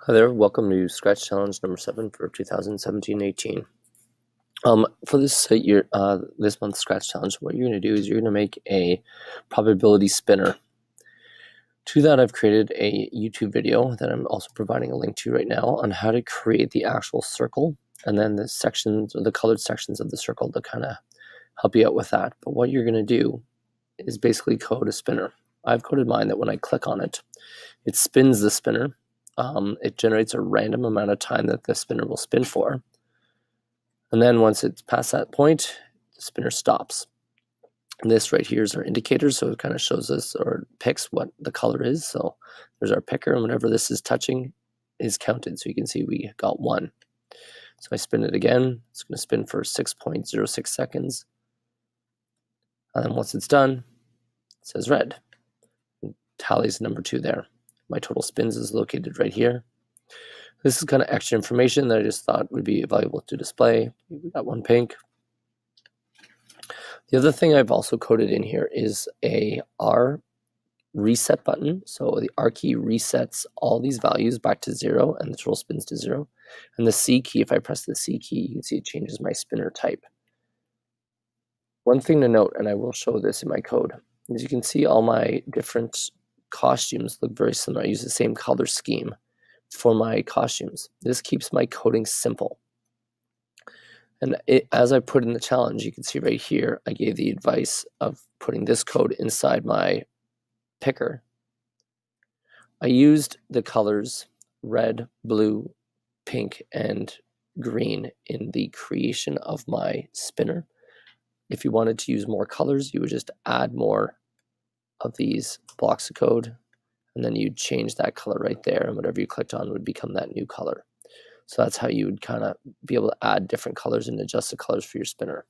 Hi there, welcome to Scratch Challenge number seven for 2017-18. Um, for this uh, year, uh, this month's Scratch Challenge, what you're going to do is you're going to make a probability spinner. To that, I've created a YouTube video that I'm also providing a link to right now on how to create the actual circle and then the sections or the colored sections of the circle to kind of help you out with that. But what you're going to do is basically code a spinner. I've coded mine that when I click on it, it spins the spinner um, it generates a random amount of time that the spinner will spin for. And then once it's past that point, the spinner stops. And this right here is our indicator, so it kind of shows us or picks what the color is. So there's our picker, and whatever this is touching is counted. So you can see we got one. So I spin it again. It's going to spin for 6.06 seconds. And then once it's done, it says red. It tallies number two there. My total spins is located right here. This is kind of extra information that I just thought would be valuable to display. We got one pink. The other thing I've also coded in here is a R reset button. So the R key resets all these values back to zero and the total spins to zero. And the C key, if I press the C key, you can see it changes my spinner type. One thing to note, and I will show this in my code, is you can see all my different costumes look very similar. I use the same color scheme for my costumes. This keeps my coding simple. And it, as I put in the challenge, you can see right here, I gave the advice of putting this code inside my picker. I used the colors red, blue, pink, and green in the creation of my spinner. If you wanted to use more colors, you would just add more of these blocks of code and then you'd change that color right there and whatever you clicked on would become that new color. So that's how you would kind of be able to add different colors and adjust the colors for your spinner.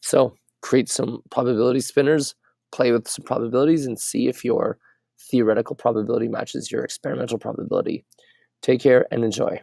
So create some probability spinners, play with some probabilities and see if your theoretical probability matches your experimental probability. Take care and enjoy.